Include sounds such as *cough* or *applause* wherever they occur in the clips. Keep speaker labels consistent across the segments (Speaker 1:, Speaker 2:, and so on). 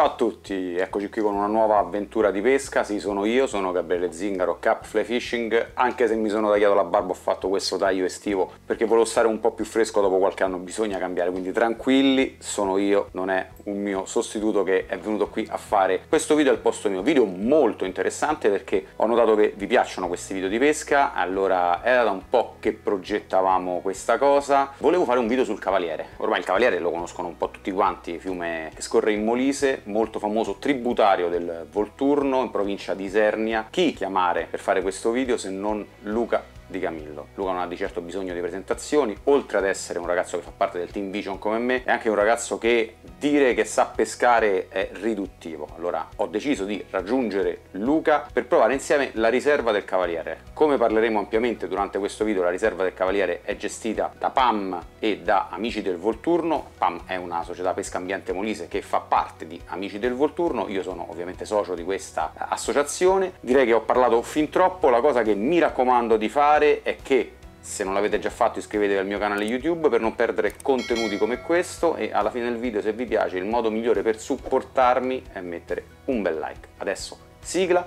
Speaker 1: Ciao a tutti, eccoci qui con una nuova avventura di pesca, sì sono io, sono Gabriele Zingaro, Cap Fly Fishing, anche se mi sono tagliato la barba ho fatto questo taglio estivo perché volevo stare un po' più fresco dopo qualche anno, bisogna cambiare, quindi tranquilli, sono io, non è un mio sostituto che è venuto qui a fare questo video. Al posto mio, video molto interessante perché ho notato che vi piacciono questi video di pesca, allora era da un po' che progettavamo questa cosa, volevo fare un video sul Cavaliere, ormai il Cavaliere lo conoscono un po' tutti quanti, fiume che scorre in Molise, molto famoso tributario del Volturno in provincia di Isernia. Chi chiamare per fare questo video se non Luca di Camillo. Luca non ha di certo bisogno di presentazioni, oltre ad essere un ragazzo che fa parte del Team Vision come me, è anche un ragazzo che dire che sa pescare è riduttivo. Allora ho deciso di raggiungere Luca per provare insieme la riserva del Cavaliere. Come parleremo ampiamente durante questo video, la riserva del Cavaliere è gestita da PAM e da Amici del Volturno. PAM è una società pesca ambiente molise che fa parte di Amici del Volturno, io sono ovviamente socio di questa associazione. Direi che ho parlato fin troppo, la cosa che mi raccomando di fare fare è che se non l'avete già fatto iscrivetevi al mio canale YouTube per non perdere contenuti come questo e alla fine del video se vi piace il modo migliore per supportarmi è mettere un bel like. Adesso sigla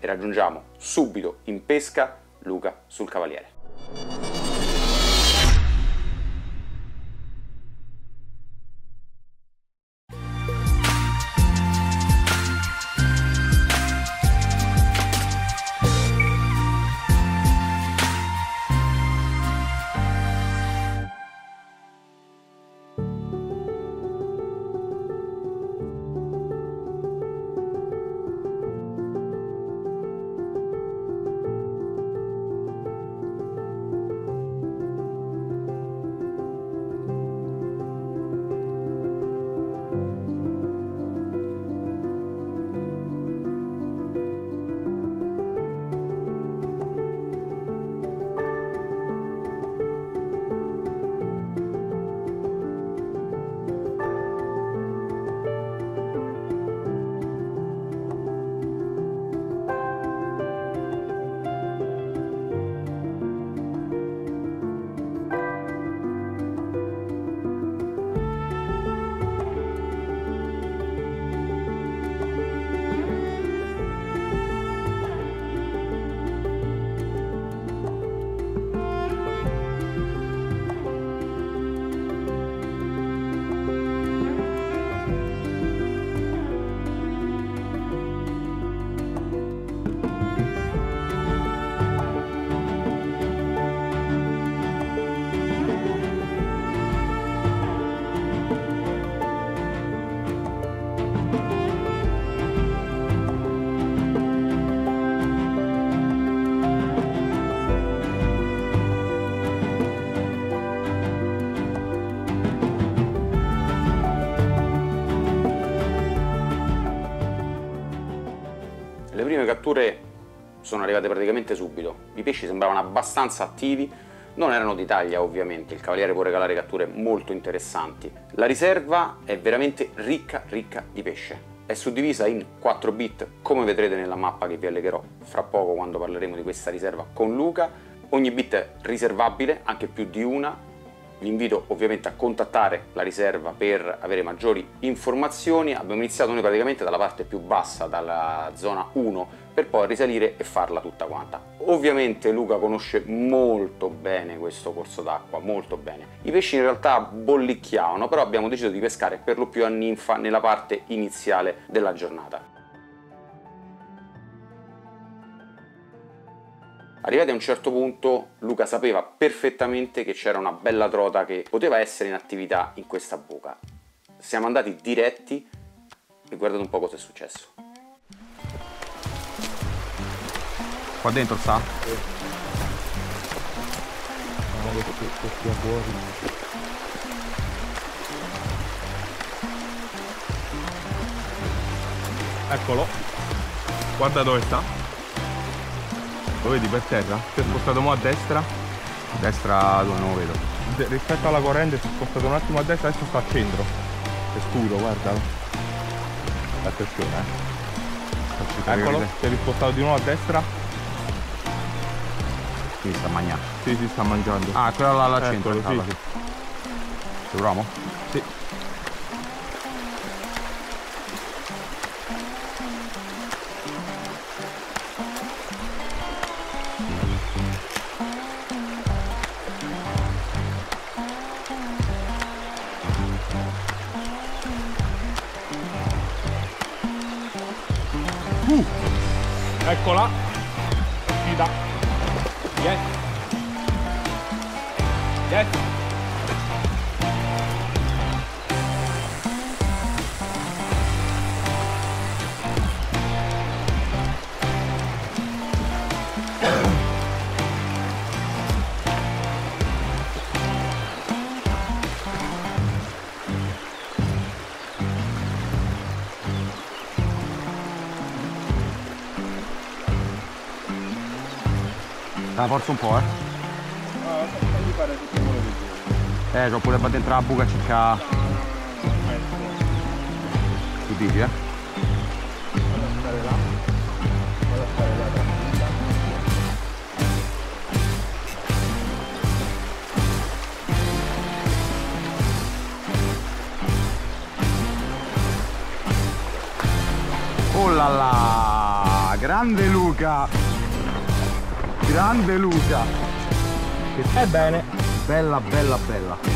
Speaker 1: e raggiungiamo subito in pesca Luca sul Cavaliere. Catture sono arrivate praticamente subito. I pesci sembravano abbastanza attivi, non erano d'Italia ovviamente, il Cavaliere può regalare catture molto interessanti. La riserva è veramente ricca ricca di pesce. È suddivisa in 4 bit, come vedrete nella mappa che vi allegherò fra poco quando parleremo di questa riserva con Luca. Ogni bit è riservabile, anche più di una, vi invito ovviamente a contattare la riserva per avere maggiori informazioni. Abbiamo iniziato noi praticamente dalla parte più bassa, dalla zona 1, per poi risalire e farla tutta quanta. Ovviamente Luca conosce molto bene questo corso d'acqua, molto bene. I pesci in realtà bollicchiavano, però abbiamo deciso di pescare per lo più a ninfa nella parte iniziale della giornata. Arrivati a un certo punto Luca sapeva perfettamente che c'era una bella trota che poteva essere in attività in questa buca. Siamo andati diretti e guardate un po' cosa è successo.
Speaker 2: Qua dentro sta? Sì. Eccolo. Guarda dove sta. Lo vedi per terra? Si è spostato mo a destra. A destra dove non lo vedo. De rispetto alla corrente si è spostato un attimo a destra, adesso sta al centro. È scuro, guardalo. Attenzione, eh. Eccolo, si è rispostato di nuovo a destra.
Speaker 1: Sì, sta mangiando.
Speaker 2: Sì, si sta mangiando.
Speaker 1: Ah, quello là al centro. Sì,
Speaker 2: proviamo? Sì. Uh, eccola. Partita. Yes. Yes.
Speaker 3: La forza un po', eh. Eh, c'ho pure dentro la buca circa... Tu dici, eh? Oh là là! Grande Luca! Grande Luca!
Speaker 2: Che stai bene.
Speaker 3: Bella, bella, bella.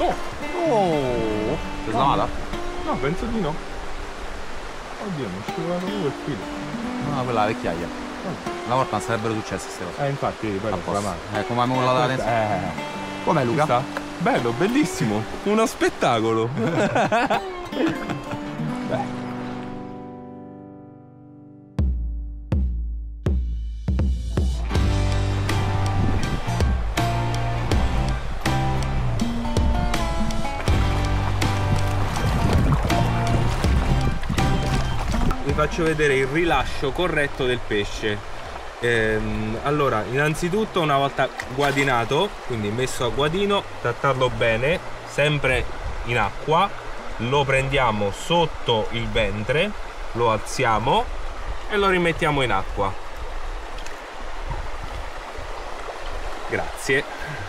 Speaker 2: No,
Speaker 3: Oh! Sei slamata?
Speaker 2: no, penso di no. Oddio, mi è scivolato il filo.
Speaker 3: No, quella vecchiaia. Una volta non sarebbero successe queste cose.
Speaker 2: Eh, infatti, vedi, poi la mano.
Speaker 3: Eh, come abbiamo mollato la tensione.
Speaker 2: Eh,
Speaker 3: Com'è Luca?
Speaker 2: Bello, bellissimo. Uno spettacolo. *laughs* faccio vedere il rilascio corretto del pesce. Ehm, allora, innanzitutto una volta guadinato, quindi messo a guadino, trattarlo bene, sempre in acqua, lo prendiamo sotto il ventre, lo alziamo e lo rimettiamo in acqua. Grazie.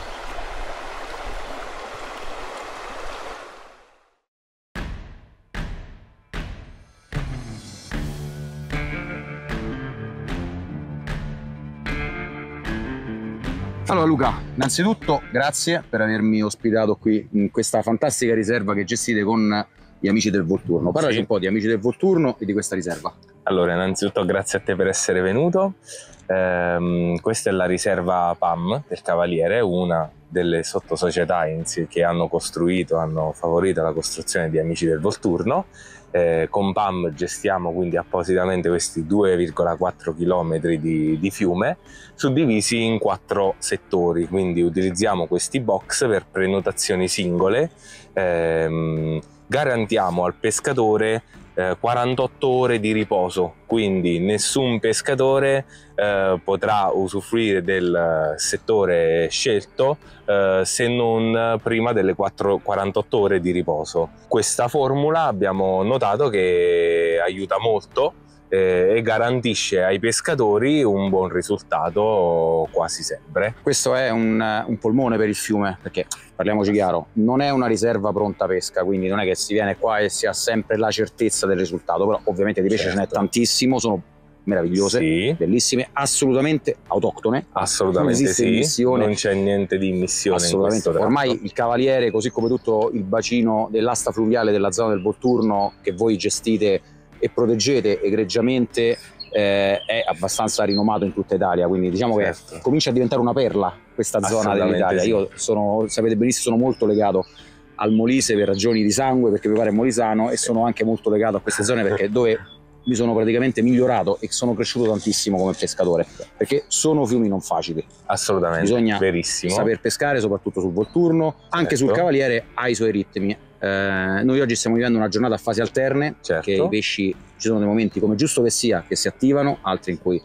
Speaker 3: Allora Luca, innanzitutto grazie per avermi ospitato qui in questa fantastica riserva che gestite con gli amici del Volturno. Parlaci
Speaker 4: Sì.
Speaker 3: un po' di amici del Volturno e di questa riserva.
Speaker 4: Allora, innanzitutto grazie a te per essere venuto. Ehm, questa è la riserva PAM del Cavaliere, una delle sottosocietà che hanno costruito, hanno favorito la costruzione di Amici del Volturno. Eh, con PAM gestiamo quindi appositamente questi 2,4 km di, di fiume suddivisi in quattro settori, quindi utilizziamo questi box per prenotazioni singole, ehm, garantiamo al pescatore eh, 48 ore di riposo, quindi nessun pescatore eh, potrà usufruire del eh, settore scelto eh, se non prima delle 4 48 ore di riposo. Questa formula abbiamo notato che aiuta molto eh, e garantisce ai pescatori un buon risultato quasi sempre.
Speaker 3: Questo è un, un polmone per il fiume, perché parliamoci chiaro, non è una riserva pronta pesca, quindi non è che si viene qua e si ha sempre la certezza del risultato, però ovviamente di pesce ce n'è
Speaker 4: Certo.
Speaker 3: tantissimo, sono meravigliose,
Speaker 4: Sì,
Speaker 3: bellissime, assolutamente autoctone.
Speaker 4: assolutamente
Speaker 3: Non esiste
Speaker 4: sì.
Speaker 3: immissione.
Speaker 4: Non c'è niente di immissione
Speaker 3: Assolutamente.
Speaker 4: questo tratto.
Speaker 3: Ormai il Cavaliere, così come tutto il bacino dell'asta fluviale della zona del Volturno che voi gestite e proteggete egregiamente, eh, è abbastanza rinomato in tutta Italia. Quindi diciamo
Speaker 4: Certo.
Speaker 3: che comincia a diventare una perla questa zona dell'Italia.
Speaker 4: sì.
Speaker 3: Io sono, sapete benissimo, sono molto legato al Molise per ragioni di sangue, perché mio padre è molisano, e sono anche molto legato a queste zone perché dove mi sono praticamente migliorato e sono cresciuto tantissimo come pescatore, perché sono fiumi non facili.
Speaker 4: Assolutamente,
Speaker 3: Bisogna
Speaker 4: verissimo.
Speaker 3: saper pescare, soprattutto sul volturno, anche
Speaker 4: Certo.
Speaker 3: sul cavaliere ha i suoi ritmi. Eh, noi oggi stiamo vivendo una giornata a fasi alterne,
Speaker 4: Certo.
Speaker 3: che i pesci ci sono dei momenti come giusto che sia che si attivano, altri in cui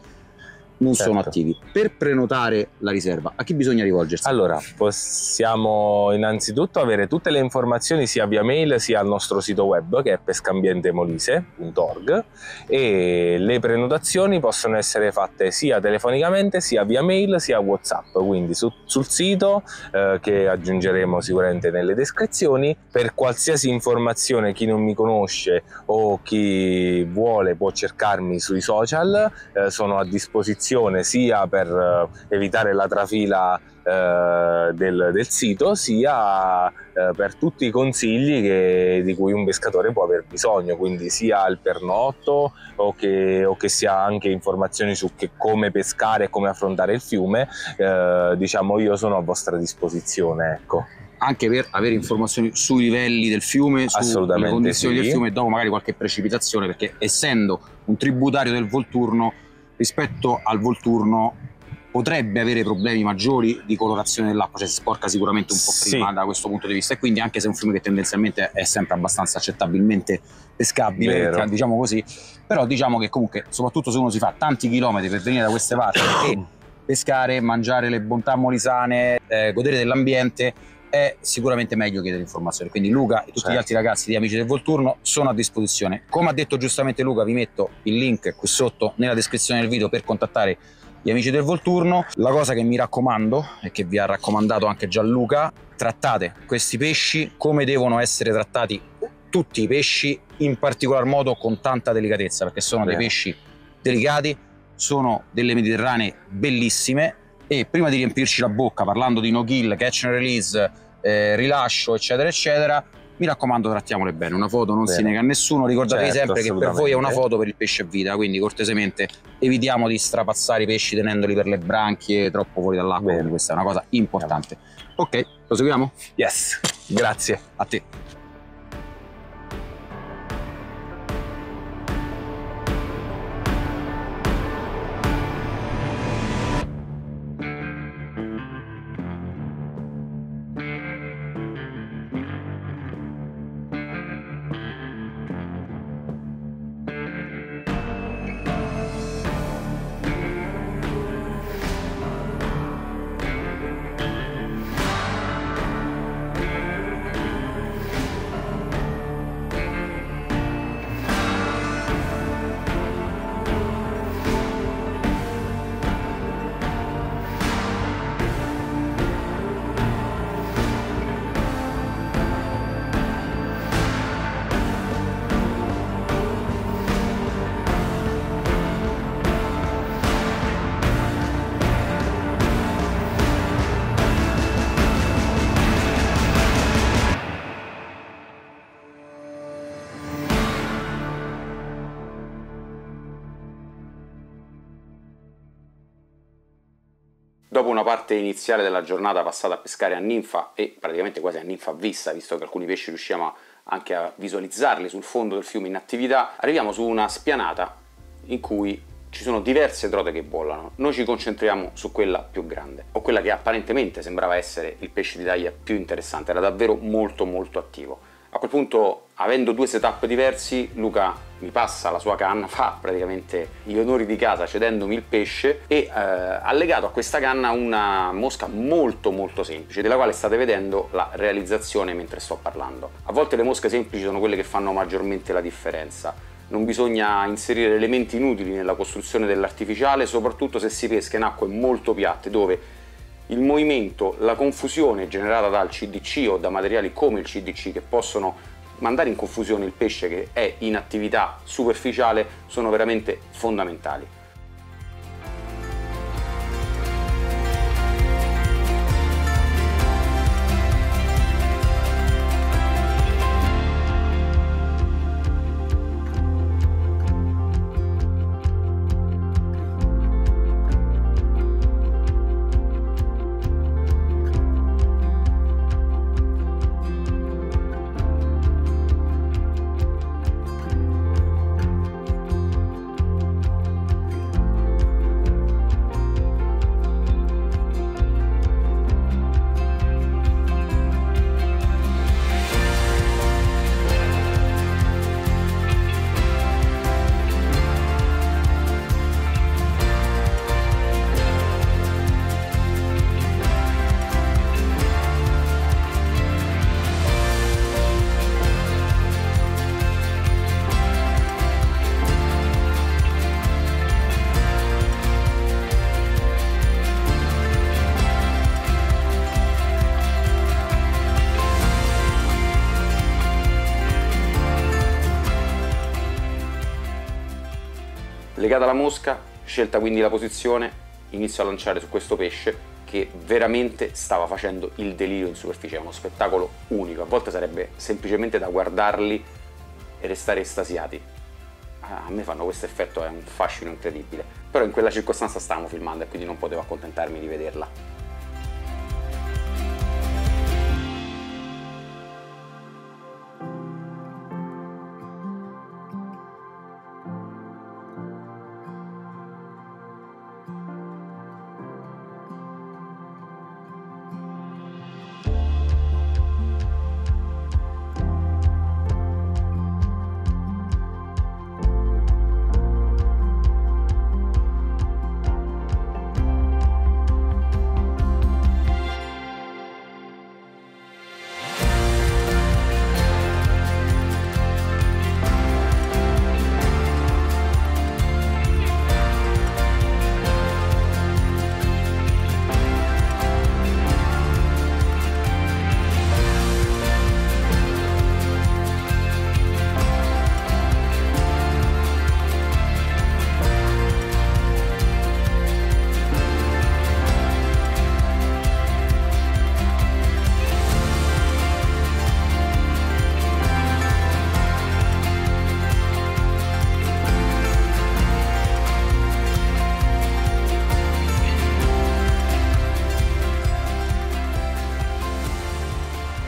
Speaker 3: non
Speaker 4: Certo.
Speaker 3: sono attivi. Per prenotare la riserva, a chi bisogna rivolgersi?
Speaker 4: Allora, possiamo innanzitutto avere tutte le informazioni sia via mail sia al nostro sito web che è pescambientemolise.org e le prenotazioni possono essere fatte sia telefonicamente sia via mail sia whatsapp, quindi su- sul sito eh, che aggiungeremo sicuramente nelle descrizioni. Per qualsiasi informazione chi non mi conosce o chi vuole può cercarmi sui social, eh, sono a disposizione sia per eh, evitare la trafila eh, del, del sito sia eh, per tutti i consigli che- di cui un pescatore può aver bisogno, quindi sia il pernotto o che, o che sia anche informazioni su che- come pescare e come affrontare il fiume, eh, diciamo io sono a vostra disposizione. Ecco.
Speaker 3: Anche per avere informazioni sui livelli del fiume, sulle condizioni
Speaker 4: sì.
Speaker 3: del fiume e dopo magari qualche precipitazione, perché essendo un tributario del Volturno, rispetto al Volturno potrebbe avere problemi maggiori di colorazione dell'acqua, cioè si sporca sicuramente un po'
Speaker 4: Sì.
Speaker 3: prima da questo punto di vista e quindi anche se è un fiume che tendenzialmente è sempre abbastanza accettabilmente pescabile,
Speaker 4: Vero.
Speaker 3: diciamo così, però diciamo che comunque soprattutto se uno si fa tanti chilometri per venire da queste parti e *coughs* pescare, mangiare le bontà molisane, eh, godere dell'ambiente è sicuramente meglio chiedere informazioni. Quindi Luca e tutti
Speaker 4: Certo.
Speaker 3: gli altri ragazzi di Amici del Volturno sono a disposizione. Come ha detto giustamente Luca, vi metto il link qui sotto nella descrizione del video per contattare gli Amici del Volturno. La cosa che mi raccomando e che vi ha raccomandato anche Gianluca, trattate questi pesci come devono essere trattati tutti i pesci, in particolar modo con tanta delicatezza, perché sono dei pesci delicati, sono delle mediterranee bellissime e prima di riempirci la bocca parlando di no kill, catch and release, eh, rilascio eccetera eccetera, mi raccomando trattiamole bene, una foto non si
Speaker 4: Bene.
Speaker 3: nega a nessuno, ricordatevi
Speaker 4: Certo,
Speaker 3: sempre che per voi è una foto per il pesce è vita, quindi cortesemente evitiamo di strapazzare i pesci tenendoli per le branchie troppo fuori dall'acqua, quindi questa è una cosa importante. Ok, proseguiamo?
Speaker 4: Yes, grazie.
Speaker 3: A te.
Speaker 1: Dopo una parte iniziale della giornata passata a pescare a ninfa e praticamente quasi a ninfa vista, visto che alcuni pesci riusciamo anche a visualizzarli sul fondo del fiume in attività, arriviamo su una spianata in cui ci sono diverse trote che bollano. Noi ci concentriamo su quella più grande, o quella che apparentemente sembrava essere il pesce di taglia più interessante, era davvero molto molto attivo. A quel punto, avendo due setup diversi, Luca mi passa la sua canna, fa praticamente gli onori di casa cedendomi il pesce e eh, legato a questa canna una mosca molto molto semplice, della quale state vedendo la realizzazione mentre sto parlando. A volte le mosche semplici sono quelle che fanno maggiormente la differenza. Non bisogna inserire elementi inutili nella costruzione dell'artificiale, soprattutto se si pesca in acque molto piatte, dove il movimento, la confusione generata dal CDC o da materiali come il CDC che possono mandare in confusione il pesce che è in attività superficiale sono veramente fondamentali. Legata la mosca, scelta quindi la posizione, inizio a lanciare su questo pesce che veramente stava facendo il delirio in superficie, è uno spettacolo unico, a volte sarebbe semplicemente da guardarli e restare estasiati. A me fanno questo effetto, è un fascino incredibile, però in quella circostanza stavamo filmando e quindi non potevo accontentarmi di vederla.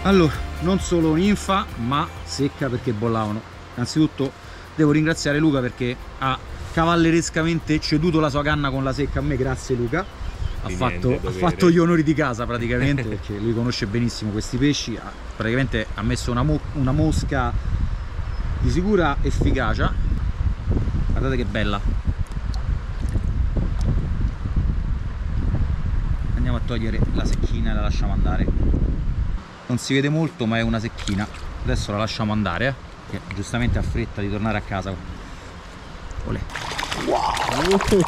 Speaker 3: Allora non solo ninfa ma secca perché bollavano. Innanzitutto devo ringraziare Luca perché ha cavallerescamente ceduto la sua canna con la secca a me. Grazie Luca. Ha fatto, ha fatto, gli onori di casa praticamente *laughs* perché lui conosce benissimo questi pesci. Ha, praticamente ha messo una, mo una mosca di sicura efficacia. Guardate che bella. Andiamo a togliere la secchina e la lasciamo andare non si vede molto ma è una secchina. Adesso la lasciamo andare eh, che giustamente ha fretta di tornare a casa. Olè. wow.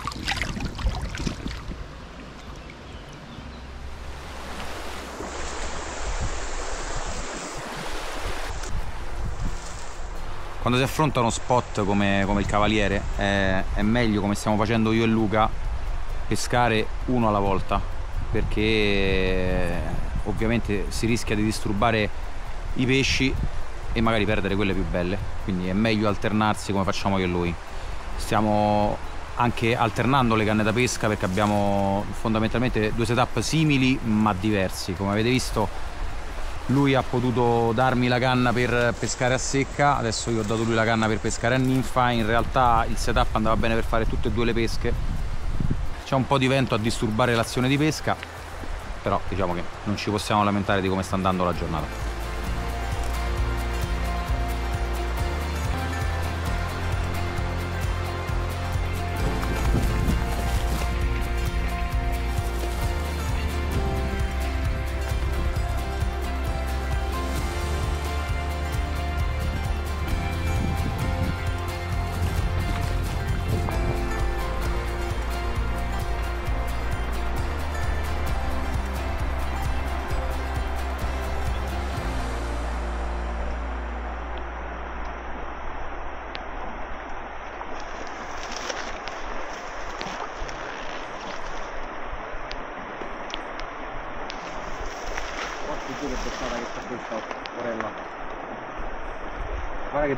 Speaker 3: Quando si affronta uno spot come, come il cavaliere è, è, meglio come stiamo facendo io e Luca pescare uno alla volta perché ovviamente si rischia di disturbare i pesci e magari perdere quelle più belle. Quindi è meglio alternarsi come facciamo io e lui. Stiamo anche alternando le canne da pesca perché abbiamo fondamentalmente due setup simili ma diversi. Come avete visto lui ha potuto darmi la canna per pescare a secca adesso io ho dato lui la canna per pescare a ninfa. In realtà il setup andava bene per fare tutte e due le pesche. C'è un po' di vento a disturbare l'azione di pesca però diciamo che non ci possiamo lamentare di come sta andando la giornata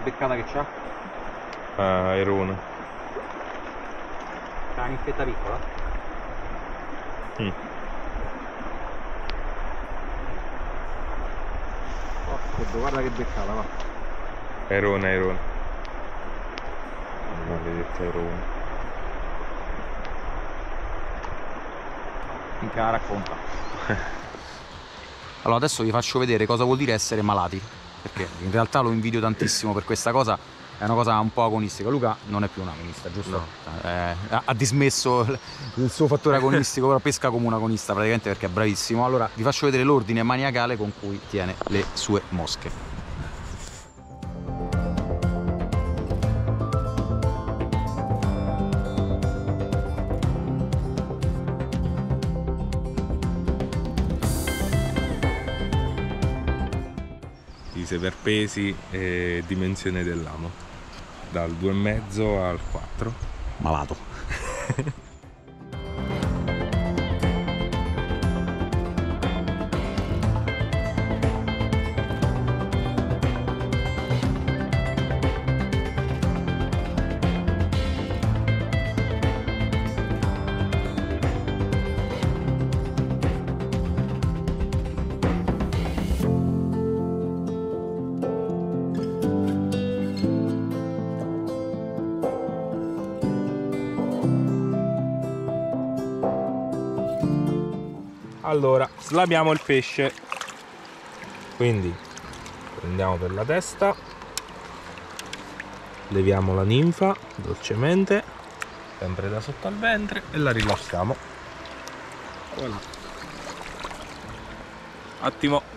Speaker 1: beccata che c'ha?
Speaker 2: Ah Irone
Speaker 1: c'ha una ninfetta piccola mm. oh, guarda che beccata va.
Speaker 2: Airone Airone maledetta Airone
Speaker 3: minchia la racconta? Allora adesso vi faccio vedere cosa vuol dire essere malati, perché in realtà lo invidio tantissimo per questa cosa, è una cosa un po' agonistica. Luca non è più un agonista, giusto? No. Eh, ha dismesso il suo fattore agonistico, però pesca come un agonista praticamente perché è bravissimo. Allora vi faccio vedere l'ordine maniacale con cui tiene le sue mosche.
Speaker 2: Divise per pesi e dimensione dell'amo dal 2,5 al 4
Speaker 5: malato.
Speaker 3: Allora slamiamo il pesce. Quindi prendiamo per la testa. Leviamo la ninfa dolcemente sempre da sotto al ventre e la rilassiamo. Voilà. attimo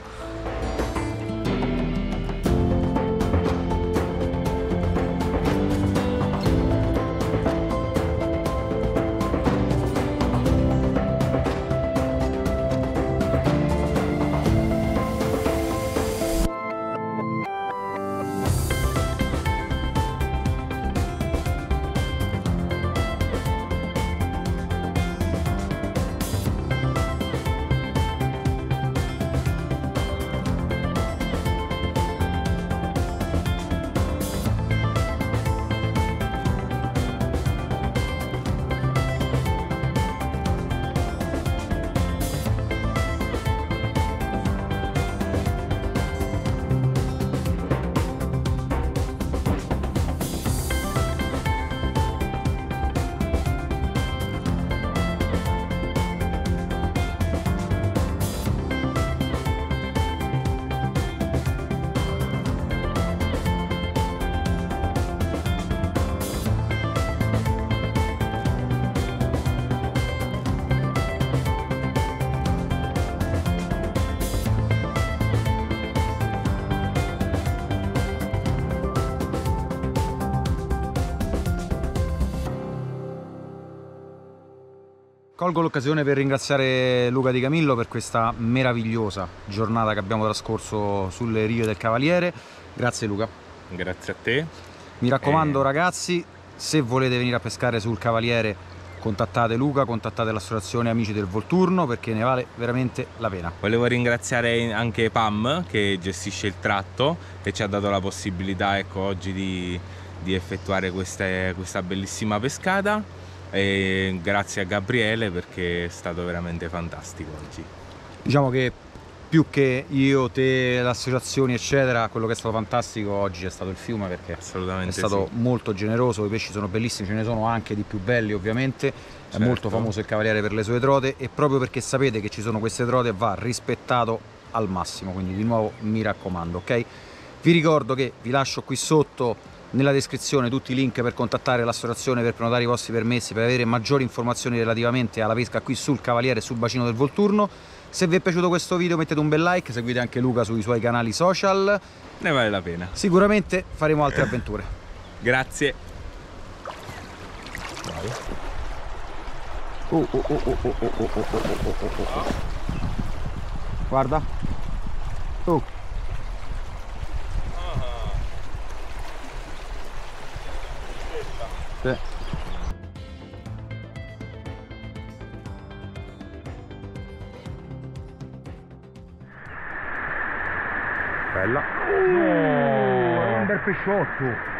Speaker 3: Colgo l'occasione per ringraziare Luca Di Camillo per questa meravigliosa giornata che abbiamo trascorso sulle rive del Cavaliere. Grazie Luca.
Speaker 4: Grazie a te.
Speaker 3: Mi raccomando e... ragazzi, se volete venire a pescare sul Cavaliere contattate Luca, contattate l'associazione Amici del Volturno perché ne vale veramente la pena.
Speaker 4: Volevo ringraziare anche Pam che gestisce il tratto e ci ha dato la possibilità ecco, oggi di, di effettuare queste, questa bellissima pescata e grazie a Gabriele perché è stato veramente fantastico oggi.
Speaker 3: Diciamo che più che io, te, le associazioni eccetera, quello che è stato fantastico oggi è stato il fiume perché è stato sì. molto generoso, i pesci sono bellissimi, ce ne sono anche di più belli ovviamente, certo. è molto famoso il Cavaliere per le sue trote e proprio perché sapete che ci sono queste trote va rispettato al massimo, quindi di nuovo mi raccomando, ok? Vi ricordo che vi lascio qui sotto nella descrizione tutti i link per contattare l'associazione per prenotare i vostri permessi per avere maggiori informazioni relativamente alla pesca qui sul Cavaliere e sul bacino del Volturno se vi è piaciuto questo video mettete un bel like seguite anche Luca sui suoi canali social
Speaker 4: ne vale la pena
Speaker 3: sicuramente faremo altre avventure
Speaker 4: grazie
Speaker 3: guarda Sì. Bella. Oh, è un bel pesciotto.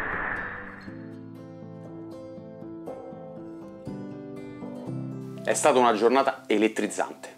Speaker 1: È stata una giornata elettrizzante.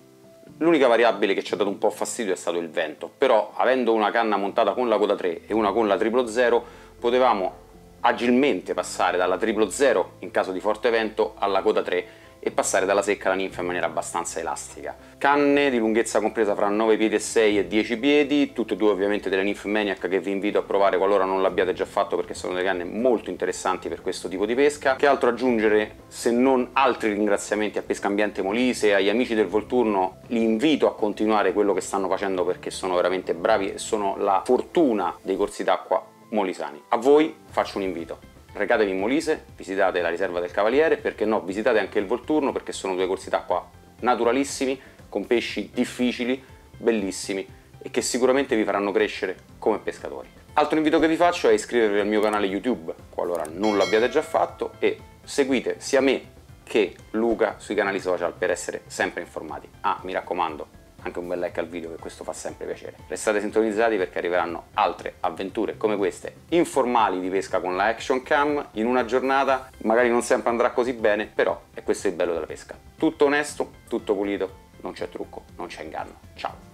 Speaker 1: L'unica variabile che ci ha dato un po' fastidio è stato il vento, però avendo una canna montata con la coda 3 e una con la triplo 0 potevamo agilmente passare dalla triplo 0 in caso di forte vento alla coda 3 e passare dalla secca alla ninfa in maniera abbastanza elastica. Canne di lunghezza compresa fra 9 piedi e 6 e 10 piedi, tutte e due ovviamente delle Nymph Maniac che vi invito a provare qualora non l'abbiate già fatto perché sono delle canne molto interessanti per questo tipo di pesca. Che altro aggiungere se non altri ringraziamenti a Pesca Ambiente Molise, agli amici del Volturno, li invito a continuare quello che stanno facendo perché sono veramente bravi e sono la fortuna dei corsi d'acqua molisani. A voi faccio un invito. Recatevi in Molise, visitate la riserva del Cavaliere, perché no, visitate anche il Volturno perché sono due corsi d'acqua naturalissimi, con pesci difficili, bellissimi e che sicuramente vi faranno crescere come pescatori. Altro invito che vi faccio è iscrivervi al mio canale YouTube, qualora non l'abbiate già fatto, e seguite sia me che Luca sui canali social per essere sempre informati. Ah, mi raccomando, anche un bel like al video che questo fa sempre piacere. Restate sintonizzati perché arriveranno altre avventure come queste, informali di pesca con la Action Cam, in una giornata, magari non sempre andrà così bene, però è questo il bello della pesca. Tutto onesto, tutto pulito, non c'è trucco, non c'è inganno. Ciao!